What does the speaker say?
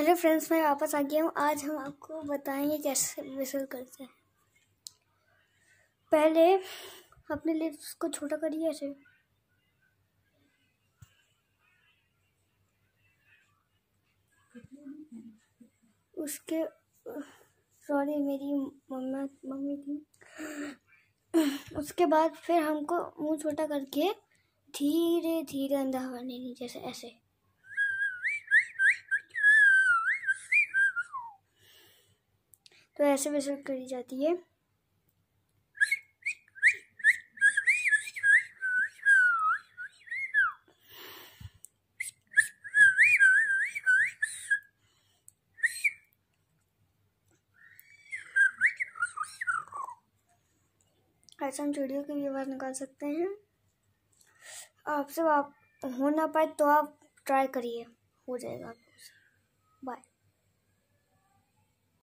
Hello friends, मैं वापस आ गया हूँ। आज हम आपको बताएँगे कैसे विसल करते हैं। पहले अपने लिप्स को छोटा करिए ऐसे। उसके सॉरी मेरी मम्मा, मम्मी थी। उसके बाद फिर हमको मुँह छोटा करके धीरे धीरे अंदर हवा लेनी, जैसे ऐसे। तो ऐसे वैसे करी जाती है। ऐसा हम चिड़ियों की भी आवाज़ निकाल सकते हैं। आपसे आप हो ना पाए तो आप ट्राई करिए, हो जाएगा आपको। बाय